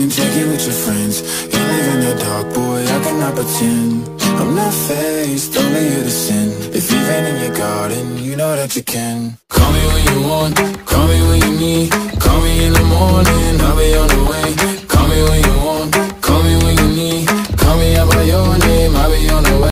and take it with your friends. You live in the dark, boy, I cannot pretend. I'm not faced, only here to sin. If you've in your garden, you know that you can. Call me when you want, call me when you need.